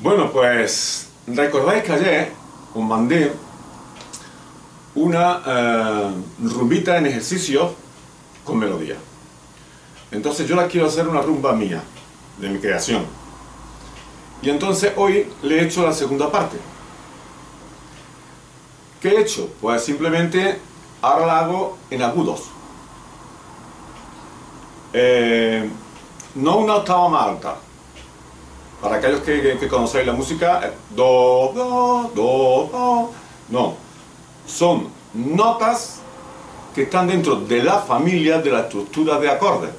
Bueno, pues recordáis que ayer os mandé una eh, rumbita en ejercicio con melodía. Entonces yo la quiero hacer una rumba mía, de mi creación. Y entonces hoy le he hecho la segunda parte. ¿Qué he hecho? Pues simplemente ahora la hago en agudos. Eh, no una octava más alta. Para aquellos que, que, conocéis la música, eh, do, do, do, do. No. Son notas que están dentro de la familia de la estructura de acordes.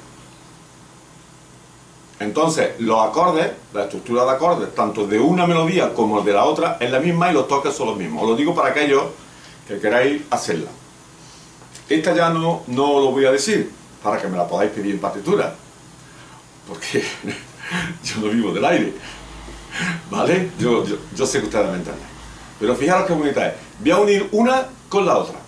Entonces, los acordes, la estructura de acordes, tanto de una melodía como de la otra, es la misma y los toques son los mismos. Os lo digo para aquellos que queráis hacerla. Esta ya no, no lo voy a decir, para que me la podáis pedir en partitura. Porque yo no vivo del aire. ¿Vale? Yo, yo, sé que ustedes me entienden. Pero fijaros qué bonita es. Voy a unir una con la otra.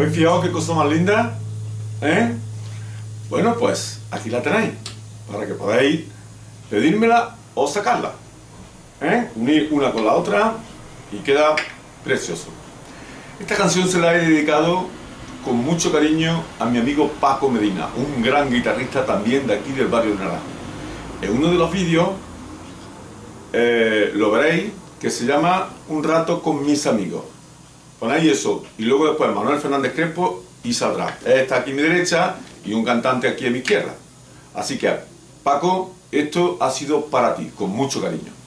¿Habéis fijado qué cosa más linda? ¿Eh? Bueno, pues aquí la tenéis, para que podáis pedírmela o sacarla. ¿Eh? Unir una con la otra y queda precioso. Esta canción se la he dedicado con mucho cariño a mi amigo Paco Medina, un gran guitarrista también de aquí del barrio de Naranjo. En uno de los vídeos eh, lo veréis que se llama Un rato con mis amigos. Ponéis eso y luego después Manuel Fernández Crespo y saldrá. Está aquí a mi derecha y un cantante aquí a mi izquierda. Así que, Paco, esto ha sido para ti, con mucho cariño.